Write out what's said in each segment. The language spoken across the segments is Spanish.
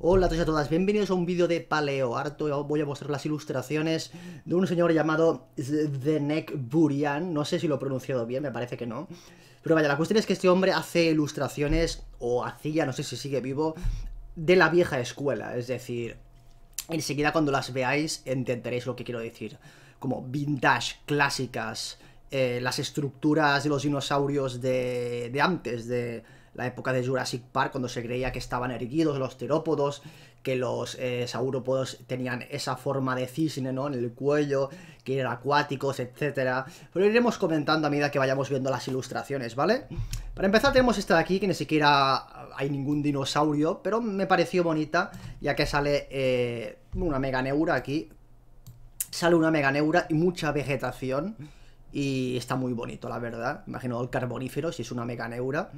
Hola a todos y a todas, bienvenidos a un vídeo de Paleo Harto. Voy a mostrar las ilustraciones de un señor llamado Zenek Burian. No sé si lo he pronunciado bien, me parece que no. Pero vaya, la cuestión es que este hombre hace ilustraciones, o hacía, no sé si sigue vivo, de la vieja escuela. Es decir, enseguida cuando las veáis entenderéis lo que quiero decir. Como vintage, clásicas, eh, las estructuras de los dinosaurios de, de antes, de la época de Jurassic Park, cuando se creía que estaban erguidos los terópodos, que los eh, saurópodos tenían esa forma de cisne, ¿no? En el cuello, que eran acuáticos, etcétera. Pero iremos comentando a medida que vayamos viendo las ilustraciones, ¿vale? Para empezar tenemos esta de aquí, que ni siquiera hay ningún dinosaurio, pero me pareció bonita, ya que sale eh, una meganeura aquí. Sale una meganeura y mucha vegetación. Y está muy bonito, la verdad. Imagino el carbonífero, si es una meganeura.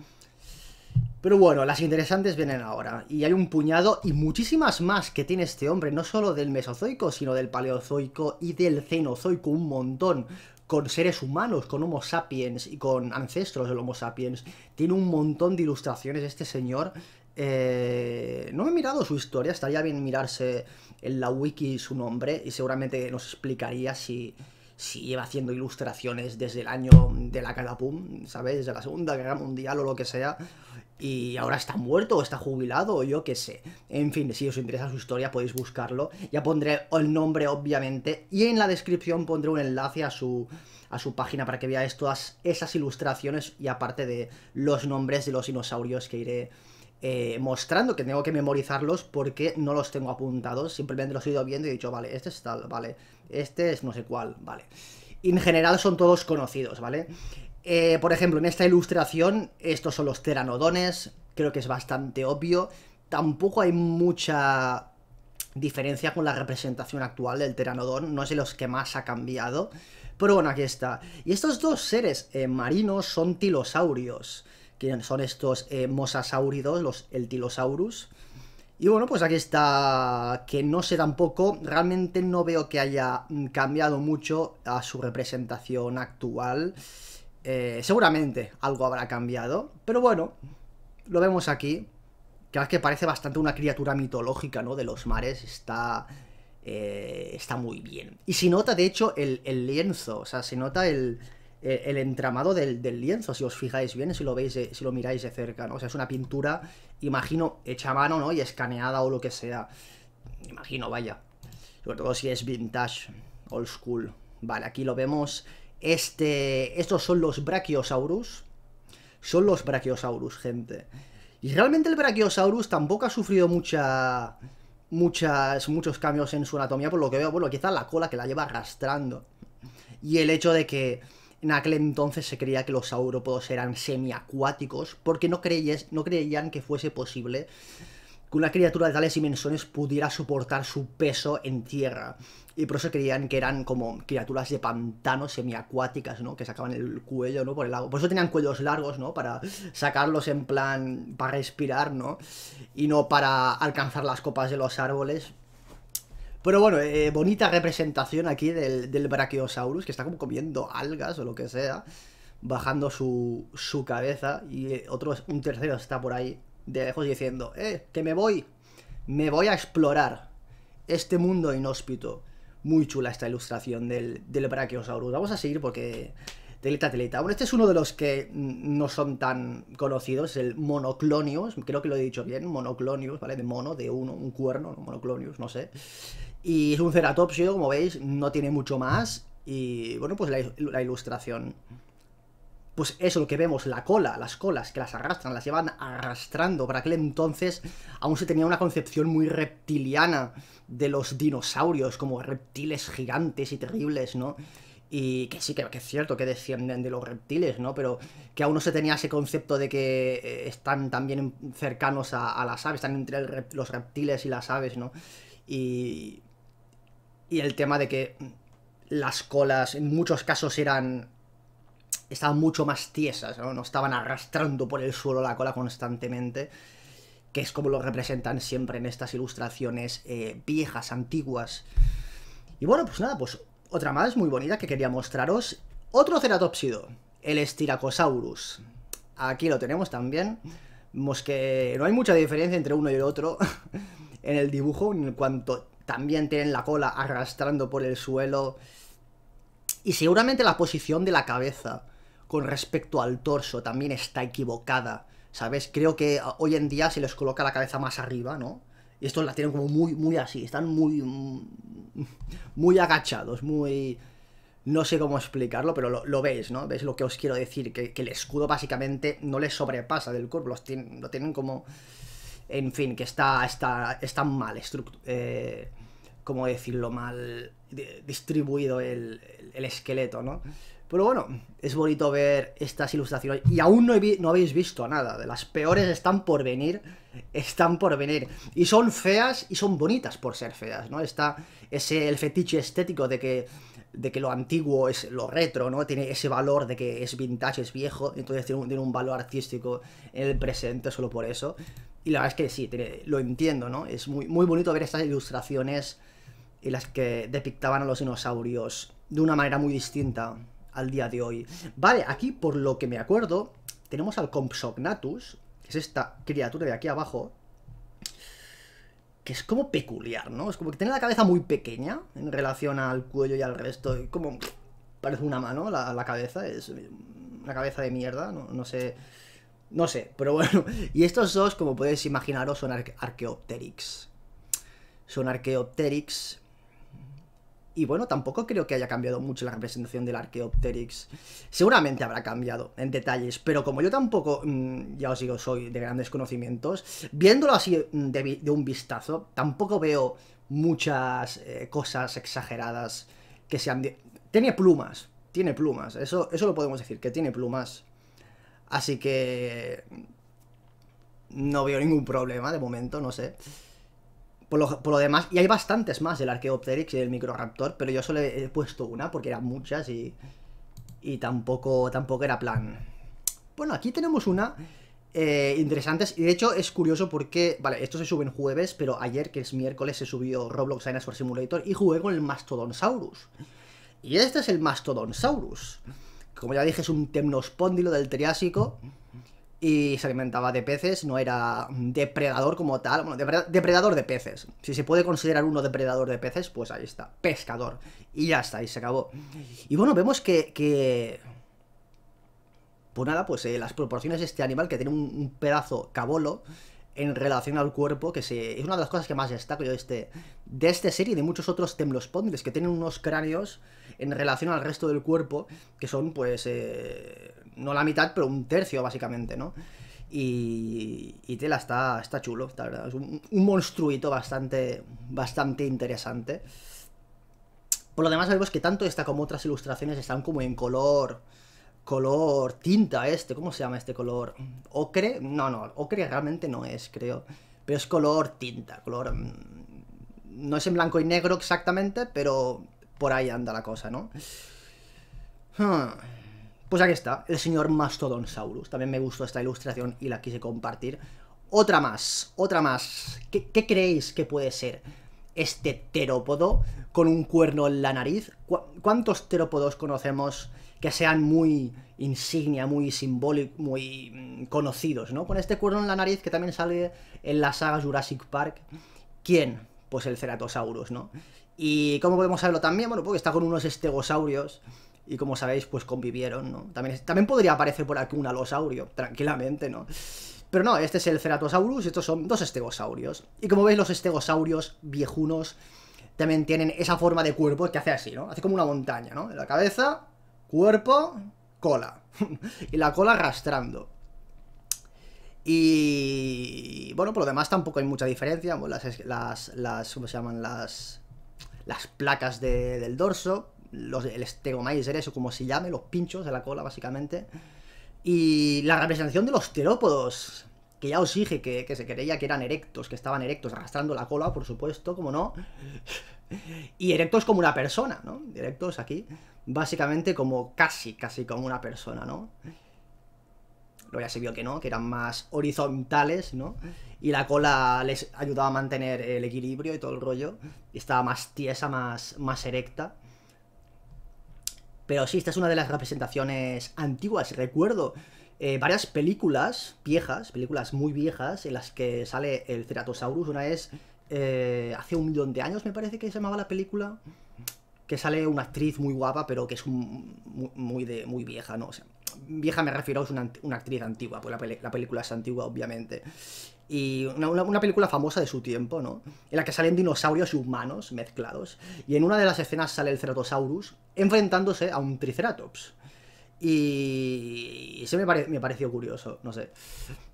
Pero bueno, las interesantes vienen ahora. Y hay un puñado y muchísimas más que tiene este hombre, no solo del Mesozoico, sino del Paleozoico y del Cenozoico, un montón. Con seres humanos, con Homo sapiens y con ancestros del Homo sapiens. Tiene un montón de ilustraciones este señor. Eh, no he mirado su historia, estaría bien mirarse en la wiki su nombre y seguramente nos explicaría si, si lleva haciendo ilustraciones desde el año de la Catapum, ¿sabes? Desde la Segunda Guerra Mundial o lo que sea. Y ahora está muerto o está jubilado o yo qué sé. En fin, si os interesa su historia podéis buscarlo. Ya pondré el nombre obviamente. Y en la descripción pondré un enlace a su, a su página para que veáis todas esas ilustraciones y aparte de los nombres de los dinosaurios que iré eh, mostrando, que tengo que memorizarlos porque no los tengo apuntados, simplemente los he ido viendo y he dicho, vale, este es tal, vale, este es no sé cuál, vale. En general son todos conocidos, ¿vale? Eh, por ejemplo, en esta ilustración, estos son los teranodones, creo que es bastante obvio. Tampoco hay mucha diferencia con la representación actual del teranodón, no es de los que más ha cambiado. Pero bueno, aquí está. Y estos dos seres eh, marinos son tilosaurios que son estos eh, mosasáuridos, los el Tilosaurus. Y bueno, pues aquí está, que no sé tampoco, realmente no veo que haya mm, cambiado mucho a su representación actual. Eh, seguramente algo habrá cambiado, pero bueno, lo vemos aquí, que que parece bastante una criatura mitológica, ¿no? De los mares, está... Eh, está muy bien. Y se nota, de hecho, el lienzo, o sea, se nota el, eh, el entramado del, lienzo, si os fijáis bien, si lo veis, si lo miráis de cerca, ¿no? O sea, es una pintura, imagino, hecha a mano, ¿no? Y escaneada o lo que sea. Imagino, vaya. Sobre todo si es vintage, old school. Vale, aquí lo vemos. Este... Estos son los Brachiosaurus. Son los Brachiosaurus, gente. Y realmente el Brachiosaurus tampoco ha sufrido mucha... Muchas, muchos cambios en su anatomía, por lo que veo, bueno, quizá la cola que la lleva arrastrando. Y el hecho de que en aquel entonces se creía que los saurópodos eran semiacuáticos porque no, no creían que fuese posible que una criatura de tales dimensiones pudiera soportar su peso en tierra. Y por eso creían que eran como criaturas de pantano semiacuáticas, ¿no? Que sacaban el cuello, ¿no? Por el agua. Por eso tenían cuellos largos, ¿no? Para sacarlos en plan... para respirar, ¿no? Y no para alcanzar las copas de los árboles. Pero bueno, eh, bonita representación aquí del, del, Brachiosaurus, que está como comiendo algas o lo que sea, bajando su, su cabeza, y otro, un tercero está por ahí de lejos diciendo, eh, que me voy, me voy a explorar este mundo inhóspito. Muy chula esta ilustración del, del Brachiosaurus. Vamos a seguir porque Telita, telita. Bueno, este es uno de los que no son tan conocidos, el Monoclonius, creo que lo he dicho bien, Monoclonius, ¿vale? De mono, de uno, un cuerno, Monoclonius, no sé. Y es un ceratopsio, como veis, no tiene mucho más. Y bueno, pues la, ilustración. Pues eso, lo que vemos, la cola, las colas que las arrastran, las llevan arrastrando. Para aquel entonces aún se tenía una concepción muy reptiliana de los dinosaurios, como reptiles gigantes y terribles, ¿no? Y que sí, que, es cierto que descienden de los reptiles, ¿no? Pero que aún no se tenía ese concepto de que eh, están también cercanos a, las aves, están entre los reptiles y las aves, ¿no? Y, y el tema de que las colas en muchos casos eran estaban mucho más tiesas, ¿no? No estaban arrastrando por el suelo la cola constantemente, que es como lo representan siempre en estas ilustraciones eh, viejas, antiguas. Y bueno, pues nada, pues otra más muy bonita que quería mostraros. Otro ceratopsido, el Styracosaurus. Aquí lo tenemos también. Vemos que no hay mucha diferencia entre uno y el otro. en el dibujo, en cuanto también tienen la cola arrastrando por el suelo. Y seguramente la posición de la cabeza con respecto al torso también está equivocada. ¿Sabes? Creo que hoy en día se les coloca la cabeza más arriba, ¿no? Y estos la tienen como muy, muy así, están muy, muy agachados, muy... No sé cómo explicarlo, pero lo, veis, ¿no? ¿Veis lo que os quiero decir? Que, el escudo básicamente no les sobrepasa del cuerpo, los lo tienen como... En fin, que está, está, está mal, eh, ¿cómo decirlo? Mal distribuido el, el, esqueleto, ¿no? Pero bueno, es bonito ver estas ilustraciones. Y aún no, no, habéis visto nada. De las peores están por venir. Están por venir. Y son feas y son bonitas por ser feas, ¿no? Está ese el fetiche estético de que, de que lo antiguo es lo retro, ¿no? Tiene ese valor de que es vintage, es viejo. Entonces tiene tiene un valor artístico en el presente solo por eso. Y la verdad es que sí, lo entiendo, ¿no? Es muy, muy bonito ver estas ilustraciones en las que depictaban a los dinosaurios de una manera muy distinta al día de hoy. Vale, aquí por lo que me acuerdo, tenemos al Compsognathus, que es esta criatura de aquí abajo, que es como peculiar, ¿no? Es como que tiene la cabeza muy pequeña en relación al cuello y al resto, y como parece una mano la, cabeza, es una cabeza de mierda, no, no, sé... No sé, pero bueno. Y estos dos, como podéis imaginaros, son Archaeopteryx. Son Archaeopteryx y bueno, tampoco creo que haya cambiado mucho la representación del Archaeopteryx. Seguramente habrá cambiado en detalles, pero como yo tampoco, mm, ya os digo, soy de grandes conocimientos, viéndolo así mm, de, un vistazo, tampoco veo muchas eh, cosas exageradas que sean... Tiene plumas, tiene plumas, eso, eso lo podemos decir, que tiene plumas. Así que... No veo ningún problema de momento, no sé. Por lo, demás, y hay bastantes más del Archaeopteryx y del Microraptor, pero yo solo he, puesto una porque eran muchas y, y tampoco, tampoco era plan. Bueno, aquí tenemos una eh, interesante, y de hecho es curioso porque, vale, esto se sube en jueves, pero ayer, que es miércoles, se subió Roblox Dinosaur Simulator y jugué con el Mastodonsaurus. Y este es el Mastodonsaurus. Como ya dije, es un temnospóndilo del Triásico y se alimentaba de peces, no era depredador como tal, bueno, depredador de peces. Si se puede considerar uno depredador de peces, pues ahí está, pescador. Y ya está, y se acabó. Y bueno, vemos que... que... Pues nada, pues eh, las proporciones de este animal que tiene un, pedazo cabolo en relación al cuerpo, que se, es una de las cosas que más destaco yo de este, de este serie y de muchos otros temlospóndiles que tienen unos cráneos en relación al resto del cuerpo, que son pues... Eh, no la mitad, pero un tercio básicamente, ¿no? Y, y tela, está, está chulo, está, verdad. Es un, monstruito bastante, bastante interesante. Por lo demás, sabemos que tanto esta como otras ilustraciones están como en color. Color tinta este, ¿cómo se llama este color? ¿Ocre? No, no, ocre realmente no es, creo. Pero es color tinta, color. Mm, no es en blanco y negro exactamente, pero por ahí anda la cosa, ¿no? Hmm. Pues aquí está, el señor Mastodonsaurus. También me gustó esta ilustración y la quise compartir. Otra más, otra más. ¿Qué, creéis que puede ser este terópodo con un cuerno en la nariz? ¿Cuántos terópodos conocemos que sean muy insignia, muy simbólicos, muy mm, conocidos, ¿no? Con este cuerno en la nariz que también sale en la saga Jurassic Park. ¿Quién? Pues el Ceratosaurus, ¿no? ¿Y cómo podemos saberlo también? Bueno, porque está con unos estegosaurios y como sabéis, pues convivieron, ¿no? También, también podría aparecer por aquí un alosaurio, tranquilamente, ¿no? Pero no, este es el Ceratosaurus y estos son dos estegosaurios. Y como veis, los estegosaurios viejunos también tienen esa forma de cuerpo que hace así, ¿no? Hace como una montaña, ¿no? La cabeza, cuerpo, cola. y la cola arrastrando. Y bueno, por lo demás tampoco hay mucha diferencia. Las, las, las ¿cómo se llaman? Las, las placas del dorso los, el estegomaiser, eso como se llame, los pinchos de la cola, básicamente. Y la representación de los terópodos, que ya os dije que, se creía que eran erectos, que estaban erectos, arrastrando la cola, por supuesto, como no. Y erectos como una persona, ¿no? Erectos aquí, básicamente como casi, casi como una persona, ¿no? Luego ya se vio que no, que eran más horizontales, ¿no? Y la cola les ayudaba a mantener el equilibrio y todo el rollo. Y estaba más tiesa, más, más erecta. Pero sí, esta es una de las representaciones antiguas. Recuerdo eh, varias películas viejas, películas muy viejas, en las que sale el Ceratosaurus. Una es eh, hace un millón de años, me parece que se llamaba la película. Que sale una actriz muy guapa, pero que es muy, de, muy vieja, ¿no? O sea, vieja me refiero, es una, actriz antigua, pues la, película es antigua, obviamente. Y una, película famosa de su tiempo, ¿no? En la que salen dinosaurios y humanos mezclados. Y en una de las escenas sale el Ceratosaurus enfrentándose a un Triceratops. Y eso me, me pareció curioso, no sé.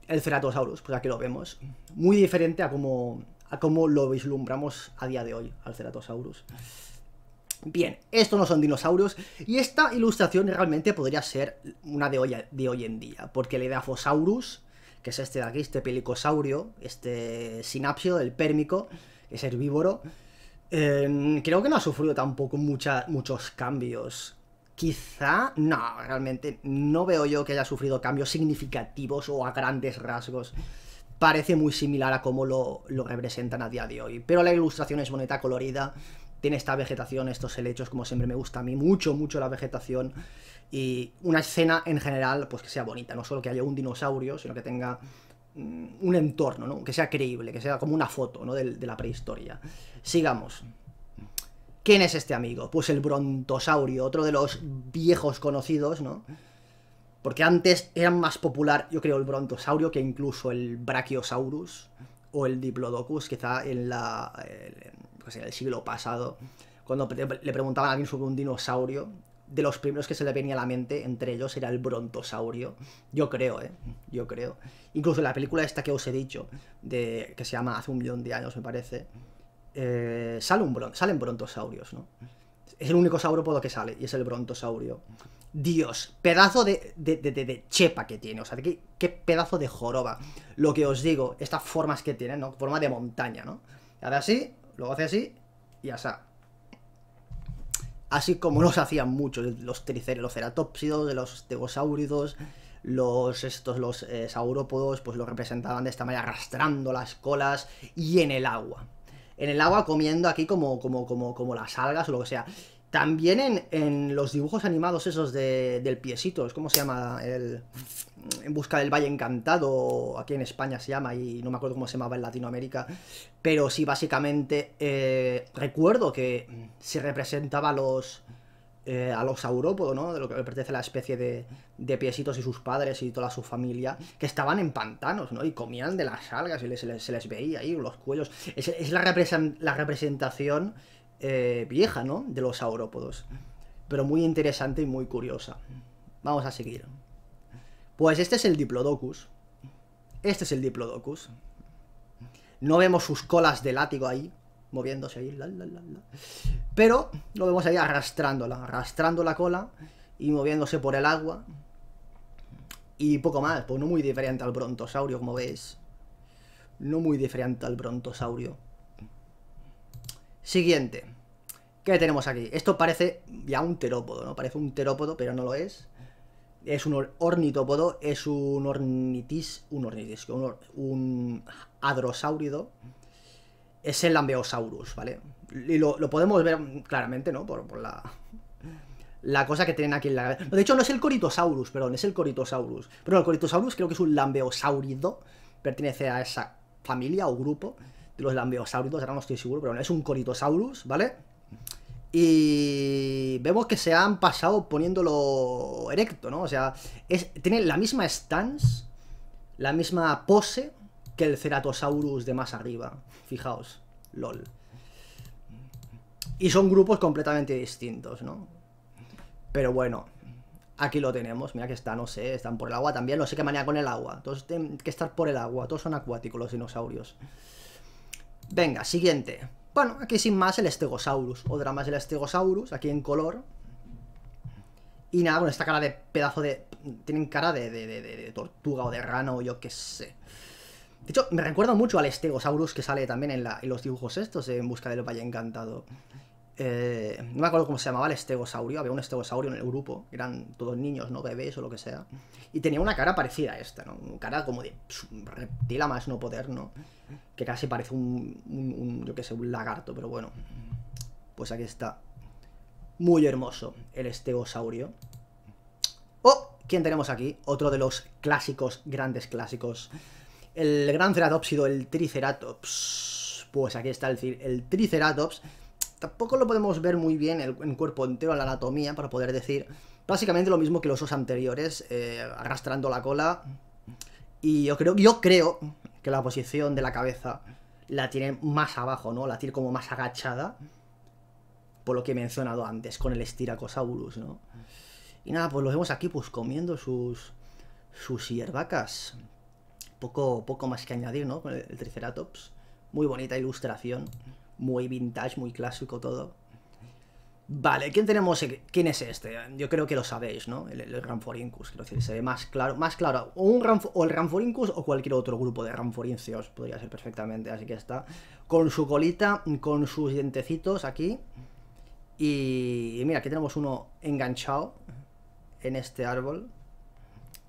El Ceratosaurus, pues aquí lo vemos. Muy diferente a como, a cómo lo vislumbramos a día de hoy, al Ceratosaurus. Bien, estos no son dinosaurios y esta ilustración realmente podría ser una de hoy, de hoy en día, porque el Edaphosaurus, que es este de aquí, este pelicosaurio, este sinapsio, el pérmico, que es herbívoro, eh, creo que no ha sufrido tampoco muchos cambios Quizá, no, realmente no veo yo que haya sufrido cambios significativos o a grandes rasgos. Parece muy similar a cómo lo, representan a día de hoy. Pero la ilustración es bonita, colorida, tiene esta vegetación, estos helechos, como siempre me gusta a mí, mucho, mucho la vegetación. Y una escena en general, pues que sea bonita, no solo que haya un dinosaurio, sino que tenga mm, un entorno, ¿no? Que sea creíble, que sea como una foto, ¿no? de la prehistoria. Sigamos. ¿Quién es este amigo? Pues el brontosaurio, otro de los viejos conocidos, ¿no? Porque antes era más popular, yo creo, el brontosaurio que incluso el brachiosaurus o el diplodocus, quizá en la, pues en el siglo pasado, cuando le preguntaban a alguien sobre un dinosaurio, de los primeros que se le venía a la mente, entre ellos era el brontosaurio. Yo creo, ¿eh? Yo creo. Incluso la película esta que os he dicho, de, que se llama Hace un millón de años, me parece, eh, sale un salen brontosaurios, ¿no? Es el único saurópodo que sale, y es el brontosaurio. Dios, pedazo de, de, chepa que tiene, o sea, qué, qué, pedazo de joroba. Lo que os digo, estas formas que tiene, ¿no? Forma de montaña, ¿no? Ahora así, luego hace así, y asa Así como los hacían muchos, los los ceratopsidos, de los tegosáuridos, los estos, los eh, saurópodos, pues lo representaban de esta manera, arrastrando las colas y en el agua en el agua comiendo aquí como, como, como, como las algas o lo que sea. También en, en los dibujos animados esos de, del piesito, ¿cómo se llama? El, en busca del Valle Encantado, aquí en España se llama, y no me acuerdo cómo se llamaba en Latinoamérica, pero sí, básicamente, eh, recuerdo que se representaba a los, eh, a los saurópodos, ¿no? De lo que pertenece a la especie de, de piesitos y sus padres y toda su familia, que estaban en pantanos, ¿no? Y comían de las algas y se les, veía ahí los cuellos. Es, la, la, representación eh, vieja, ¿no? De los saurópodos. Pero muy interesante y muy curiosa. Vamos a seguir. Pues este es el Diplodocus. Este es el Diplodocus. No vemos sus colas de látigo ahí, moviéndose ahí, pero lo vemos ahí arrastrándola, arrastrando la cola y moviéndose por el agua. Y poco más, pues no muy diferente al brontosaurio, como veis. No muy diferente al brontosaurio. Siguiente. ¿Qué tenemos aquí? Esto parece ya un terópodo, ¿no? Parece un terópodo, pero no lo es. Es un ornitópodo, es un ornitis, un ornitis, un, un adrosáurido es el Lambeosaurus, ¿vale? Y lo, podemos ver claramente, ¿no? Por, la, la cosa que tienen aquí en la... de hecho, no es el Coritosaurus, perdón, es el Coritosaurus. Pero el Coritosaurus creo que es un Lambeosaurido, pertenece a esa familia o grupo de los Lambeosauridos, ahora no estoy seguro, pero es un Coritosaurus, ¿vale? Y vemos que se han pasado poniéndolo erecto, ¿no? O sea, tiene la misma stance, la misma pose que el Ceratosaurus de más arriba. Fijaos, lol. Y son grupos completamente distintos, ¿no? Pero bueno, aquí lo tenemos. Mira que está, no sé, están por el agua también. No sé qué manera con el agua. Todos tienen que estar por el agua. Todos son acuáticos los dinosaurios. Venga, siguiente. Bueno, aquí sin más el Stegosaurus. Otra más el Stegosaurus, aquí en color. Y nada, con esta cara de pedazo de... Tienen cara de, de, de tortuga o de rana o yo qué sé. De hecho, me recuerda mucho al Stegosaurus que sale también en, los dibujos estos, en Busca del Valle Encantado. Eh, no me acuerdo cómo se llamaba el estegosaurio, había un estegosaurio en el grupo, eran todos niños, ¿no? Bebés o lo que sea. Y tenía una cara parecida a esta, ¿no? Una cara como de reptil a más no poder, ¿no? Que casi parece un, yo qué sé, un lagarto, pero bueno. Pues aquí está. Muy hermoso el estegosaurio. ¡Oh! ¿Quién tenemos aquí? Otro de los clásicos, grandes clásicos el gran ceratópsido, el triceratops. Pues aquí está el, el Triceratops. Tampoco lo podemos ver muy bien en cuerpo entero, en la anatomía, para poder decir básicamente lo mismo que los osos anteriores, eh, arrastrando la cola. Y yo creo, yo creo que la posición de la cabeza la tiene más abajo, ¿no? La tiene como más agachada. Por lo que he mencionado antes, con el Styracosaurus, ¿no? Y nada, pues lo vemos aquí, pues comiendo sus, sus hierbacas. Poco, poco más que añadir, ¿no? Con el, Triceratops. Muy bonita ilustración. Muy vintage, muy clásico todo. Vale, ¿quién tenemos? ¿Quién es este? Yo creo que lo sabéis, ¿no? El, el Ramphorhynchus, quiero decir, se ve más claro, más claro. O, un o el Ramphorhynchus o cualquier otro grupo de Ramphorhynchios podría ser perfectamente, así que está. Con su colita, con sus dientecitos aquí. Y, mira, aquí tenemos uno enganchado en este árbol,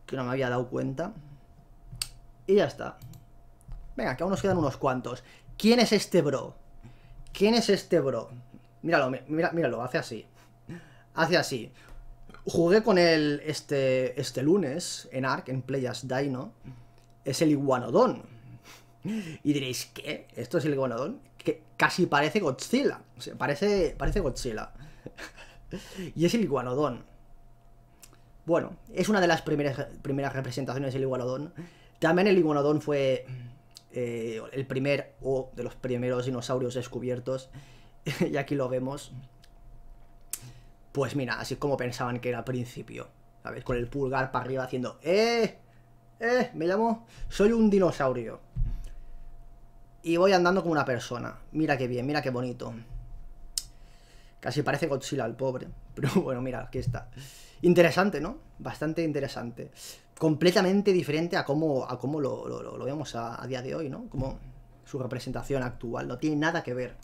que no me había dado cuenta. Y ya está. Venga, que aún nos quedan unos cuantos. ¿Quién es este bro? ¿Quién es este bro? Míralo, míralo, hace así. Hace así. Jugué con él este, este lunes en Ark, en Playas Dino. Es el Iguanodon. Y diréis, ¿qué? ¿Esto es el Iguanodon? Que casi parece Godzilla. O parece, parece Godzilla. y es el Iguanodon. Bueno, es una de las primeras, primeras representaciones del Iguanodon. También el Iguanodon fue eh, el primer o de los primeros dinosaurios descubiertos y aquí lo vemos. Pues mira, así como pensaban que era al principio. ¿Sabes? Con el pulgar para arriba haciendo ¡Eh! ¡Eh! Me llamo... Soy un dinosaurio. Y voy andando como una persona. Mira qué bien, mira qué bonito. Casi parece Godzilla el pobre. Pero bueno, mira, aquí está. Interesante, ¿no? Bastante interesante. Completamente diferente a cómo, a cómo lo, lo, vemos a, día de hoy, ¿no? Como su representación actual. No tiene nada que ver.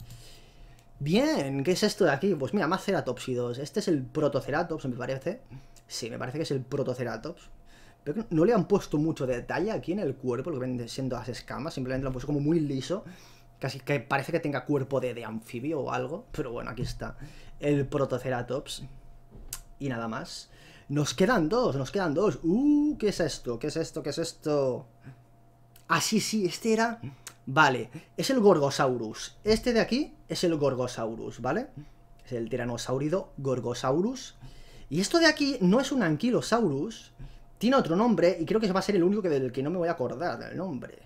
Bien, ¿qué es esto de aquí? Pues mira, más ceratópsidos. Este es el protoceratops, me parece. Sí, me parece que es el protoceratops. Pero no le han puesto mucho detalle aquí en el cuerpo, lo que ven siendo las escamas. Simplemente lo han puesto como muy liso. Casi que parece que tenga cuerpo de, de anfibio o algo. Pero bueno, aquí está. El protoceratops. Y nada más. Nos quedan dos, nos quedan dos. Uh, ¿qué es esto? ¿Qué es esto? ¿Qué es esto? Ah, sí, sí, este era... Vale, es el Gorgosaurus. Este de aquí es el Gorgosaurus, ¿vale? Es el tiranosaurido Gorgosaurus. Y esto de aquí no es un Ankylosaurus. Tiene otro nombre y creo que va a ser el único del que no me voy a acordar del nombre.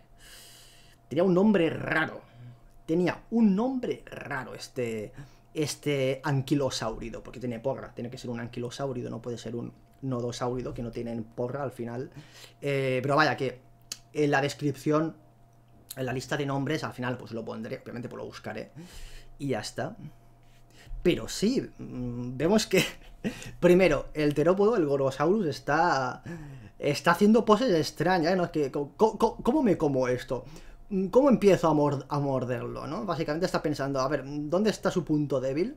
Tenía un nombre raro. Tenía un nombre raro este, este anquilosáurido, porque tiene porra. Tiene que ser un anquilosáurido, no puede ser un nodosáurido, que no tienen porra al final. Eh, pero vaya, que en la descripción en la lista de nombres, al final pues lo pondré, obviamente pues lo buscaré. Y ya está. Pero sí, mm, vemos que primero, el terópodo, el Gorosaurus, está, está haciendo poses extrañas. ¿no? Es que, ¿cómo, me como esto? ¿Cómo empiezo a, morderlo, no? Básicamente está pensando, a ver, ¿dónde está su punto débil?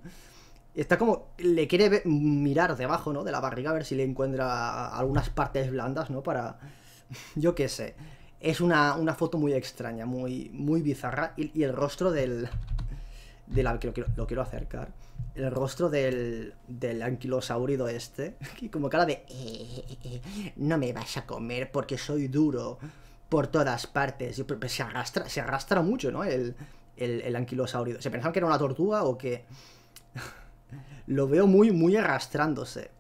Está como, le quiere mirar debajo, ¿no? De la barriga, a ver si le encuentra algunas partes blandas, ¿no? Para, yo qué sé. Es una, foto muy extraña, muy, muy bizarra. Y, el rostro del... De la, que lo, quiero acercar. El rostro del, del anquilosaurido este. Como cara de... Eh, eh, eh, no me vas a comer porque soy duro por todas partes. Se arrastra, se arrastra mucho, ¿no? El, el. ¿Se pensaban que era una tortuga o que Lo veo muy, muy arrastrándose.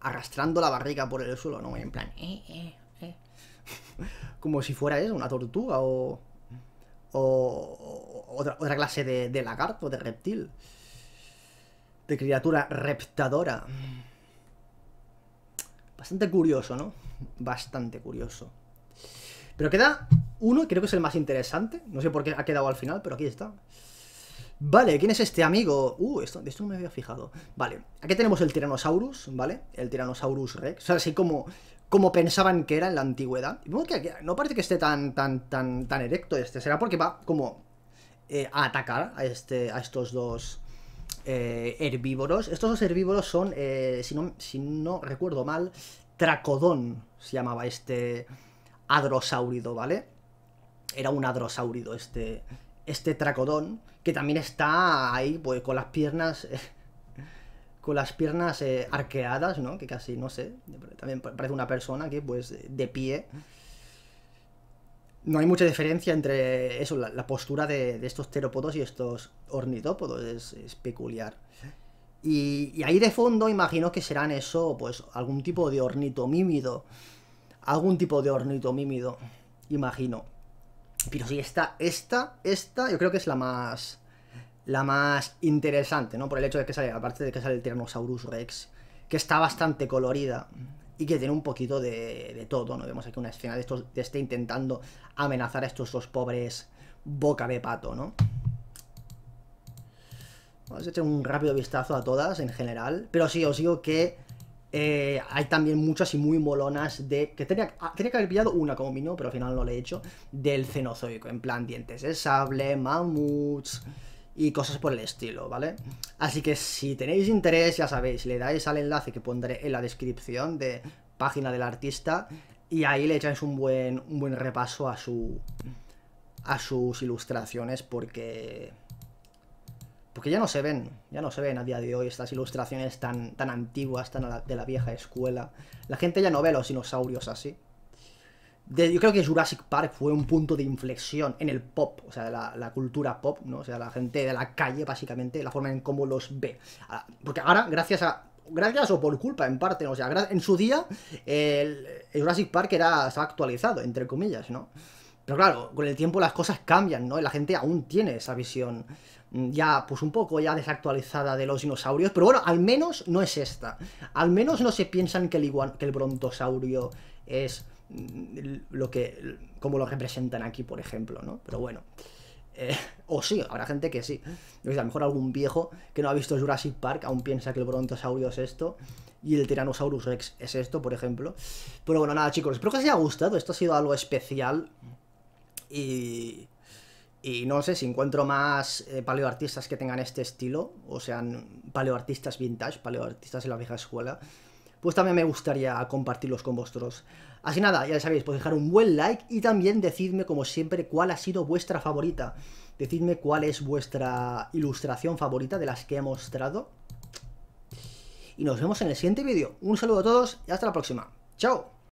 Arrastrando la barriga por el suelo, ¿no? En plan... eh, como si fuera eso, una tortuga o, o otra, clase de lagarto, de reptil, de criatura reptadora. Bastante curioso, ¿no? Bastante curioso. Pero queda uno, creo que es el más interesante. No sé por qué ha quedado al final, pero aquí está. Vale, ¿quién es este amigo? Uh, esto, de esto no me había fijado. Vale, aquí tenemos el Tyrannosaurus, ¿vale? El Tyrannosaurus Rex. O sea, así como como pensaban que era en la antigüedad. que no parece que esté tan, tan, tan, tan erecto este. Será porque va como eh, a atacar a, este, a estos dos eh, herbívoros. Estos dos herbívoros son, eh, si, no, si no recuerdo mal, Tracodón se llamaba este adrosáurido, ¿vale? Era un adrosáurido este, este Tracodón, que también está ahí pues con las piernas con las piernas eh, arqueadas, ¿no? Que casi, no sé, también parece una persona que, pues, de pie. no hay mucha diferencia entre eso, la, postura de, estos terópodos y estos ornitópodos, es, peculiar. Y, ahí de fondo imagino que serán eso, pues algún tipo de ornitomímido, algún tipo de ornitomímido, imagino. Pero sí, esta, esta, esta, yo creo que es la más, la más interesante, ¿no? Por el hecho de que sale, aparte de que sale el Tyrannosaurus Rex, que está bastante colorida y que tiene un poquito de, todo, ¿no? Vemos aquí una escena de, estos, de este intentando amenazar a estos dos pobres boca de pato, ¿no? Vamos a echar un rápido vistazo a todas en general, pero sí, os digo que eh, hay también muchas y muy molonas de... Que tenía, ah, tenía que haber pillado una como mínimo, pero al final no lo he hecho, del Cenozoico, en plan dientes de sable, mamuts y cosas por el estilo, ¿vale? Así que si tenéis interés, ya sabéis, le dais al enlace que pondré en la descripción de página del artista y ahí le echáis un buen, un buen repaso a su a sus ilustraciones porque porque ya no se ven, ya no se ven a día de hoy estas ilustraciones tan, tan antiguas, tan de la vieja escuela. La gente ya no ve los dinosaurios así yo creo que Jurassic Park fue un punto de inflexión en el pop, o sea, la, cultura pop, ¿no? O sea, la gente de la calle, básicamente, la forma en cómo los ve. Ah, porque ahora, gracias a. Gracias o por culpa, en parte, o sea, en su día, Jurassic Park era, estaba actualizado, entre comillas, ¿no? Pero claro, con el tiempo las cosas cambian, ¿no? Y la gente aún tiene esa visión ya, pues un poco ya desactualizada de los dinosaurios, pero bueno, al menos no es esta. Al menos no se piensan que el, que el brontosaurio es lo que como lo representan aquí, por ejemplo, ¿no? Pero bueno. Eh, o sí, habrá gente que sí. A lo mejor algún viejo que no ha visto Jurassic Park aún piensa que el brontosaurio es esto y el Tyrannosaurus Rex es esto, por ejemplo. Pero bueno, nada, chicos, espero que os haya gustado. Esto ha sido algo especial. Y. Y no sé si encuentro más eh, paleoartistas que tengan este estilo, o sean paleoartistas vintage, paleoartistas de la vieja escuela, pues también me gustaría compartirlos con vosotros. Así nada, ya sabéis, podéis dejar un buen like y también decidme, como siempre, cuál ha sido vuestra favorita. Decidme cuál es vuestra ilustración favorita de las que he mostrado. Y nos vemos en el siguiente vídeo. Un saludo a todos y hasta la próxima. ¡Chao!